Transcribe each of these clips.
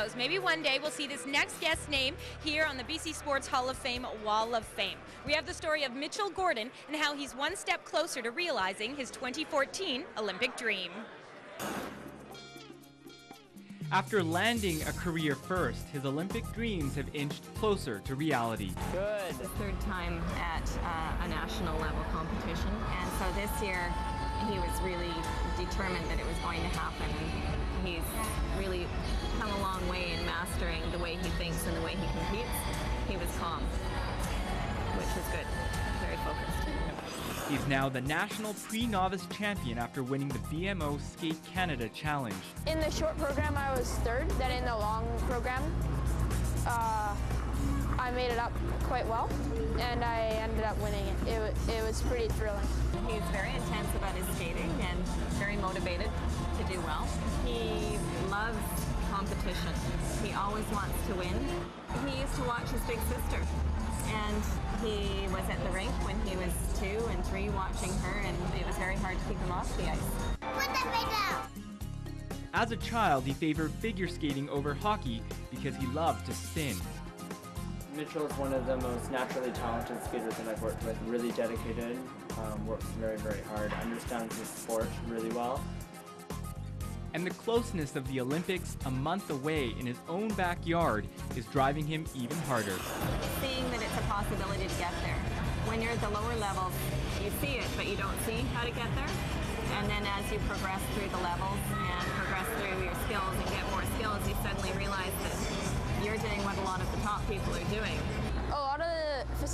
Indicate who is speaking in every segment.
Speaker 1: knows? Maybe one day we'll see this next guest name here on the BC Sports Hall of Fame Wall of Fame. We have the story of Mitchell Gordon and how he's one step closer to realizing his 2014 Olympic dream.
Speaker 2: After landing a career first, his Olympic dreams have inched closer to reality.
Speaker 3: Good.
Speaker 4: The third time at uh, a national level competition, and so this year he was really determined that it was going to happen, and he's really come a long way he thinks and the way he competes. He was calm, which is good. Very focused.
Speaker 2: He's now the national pre-novice champion after winning the BMO Skate Canada Challenge.
Speaker 5: In the short program, I was third. Then in the long program, uh, I made it up quite well, and I ended up winning it. It, it was pretty thrilling.
Speaker 4: He's very intense always wants to win. He used to watch his big sister, and he was at the rink when he was two and three watching her, and it was very hard to keep him off the ice.
Speaker 2: As a child, he favored figure skating over hockey because he loved to spin.
Speaker 3: Mitchell is one of the most naturally talented skaters that I've worked with. Really dedicated, um, works very, very hard, understands the sport really well.
Speaker 2: And the closeness of the Olympics a month away in his own backyard is driving him even harder.
Speaker 4: Seeing that it's a possibility to get there. When you're at the lower levels, you see it, but you don't see how to get there. And then as you progress through the levels and progress through your skills and get more skills, you suddenly realize that you're doing what a lot of the top people are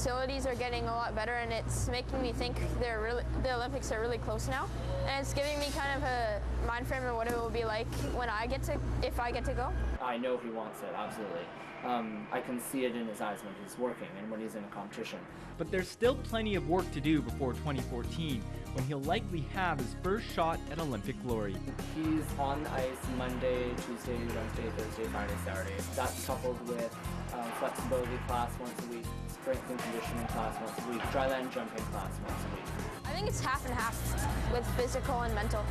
Speaker 5: facilities are getting a lot better, and it's making me think they're really, the Olympics are really close now. And it's giving me kind of a mind frame of what it will be like when I get to, if I get to go.
Speaker 3: I know he wants it, absolutely. Um, I can see it in his eyes when he's working and when he's in a competition.
Speaker 2: But there's still plenty of work to do before 2014, when he'll likely have his first shot at Olympic glory.
Speaker 3: He's on ice Monday, Tuesday, Wednesday, Thursday, Friday, Saturday. That's coupled with um, flexibility class once a week, strength and conditioning class once a week, dryland jumping class once a week.
Speaker 5: I think it's half and half with physical and mental.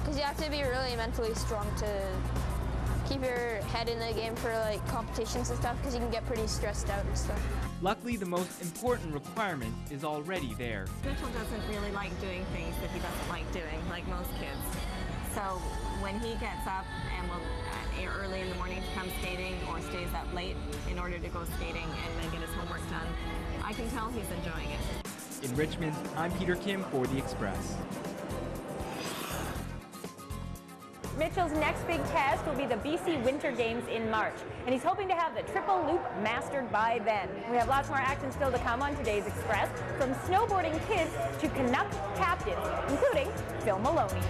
Speaker 5: Because you have to be really mentally strong to keep your head in the game for like competitions and stuff because you can get pretty stressed out and stuff.
Speaker 2: Luckily, the most important requirement is already there.
Speaker 4: Mitchell doesn't really like doing things that he doesn't like doing, like most kids. So when he gets up and will uh, early in the morning to come skating or stays up late in order to go skating and then get his homework done, I can tell he's enjoying it.
Speaker 2: In Richmond, I'm Peter Kim for The Express.
Speaker 1: Mitchell's next big test will be the BC Winter Games in March, and he's hoping to have the triple loop mastered by then. We have lots more action still to come on today's Express, from snowboarding kids to Canuck captains, including Phil Maloney.